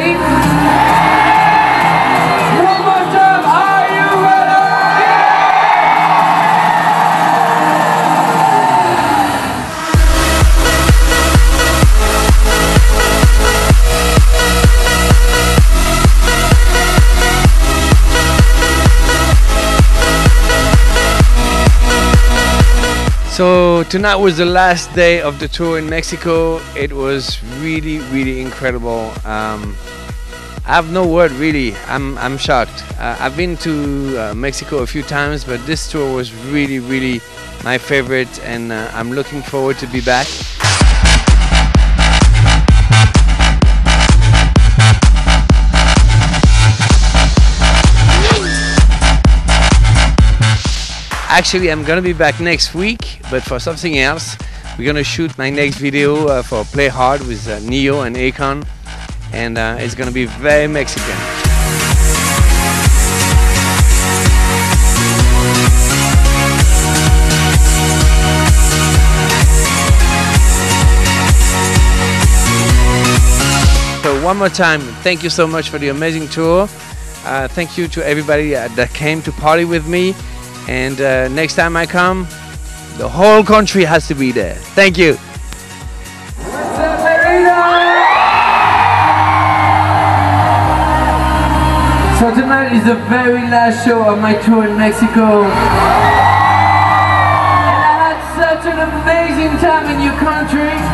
ready? So tonight was the last day of the tour in Mexico. It was really, really incredible. Um, I have no word really. I'm I'm shocked. Uh, I've been to uh, Mexico a few times, but this tour was really, really my favorite, and uh, I'm looking forward to be back. Actually, I'm gonna be back next week, but for something else. We're gonna shoot my next video uh, for Play Hard with uh, Ne-Yo and Akon, and uh, it's gonna be very Mexican. So one more time, thank you so much for the amazing tour. Uh, thank you to everybody uh, that came to party with me. And uh, next time I come, the whole country has to be there. Thank you. So tonight is the very last show of my tour in Mexico. And I had such an amazing time in your country.